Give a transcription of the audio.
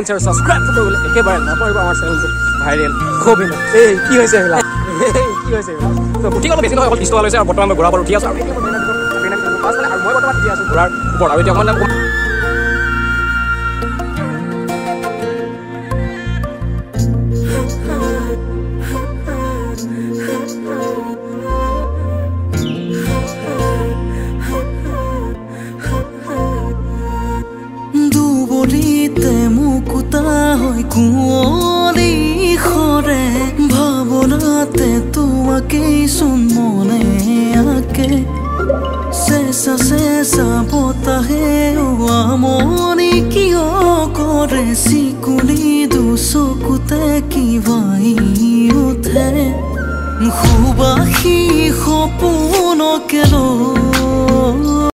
Comment share subscribe কৰিবলৈ একেবাৰে নাপাহৰিব আমাৰ চেনেলটো ভাইৰেল অভিনয় এই কি হৈছে এইবিলাক? এই কি হৈছে এইবিলাক? বেছি নহয় লৈছে আৰু বৰ্তমান মই ঘূৰা উঠি আছোঁ। আৰু মই আৰু বৰ্তমান উঠি আছোঁ ঘূৰাৰ ওপৰত। আৰু এতিয়া অকণমান হৈ কুঁৱলী সৰে ভাৱনাতে তোমাকেই চোন মনে আকে। চেঁচা চেঁচা বতাহে আমনি কিয় কৰে চিকুলি দুচকুতে কিবাই উঠে? সুবাসী সপোনকে লৈ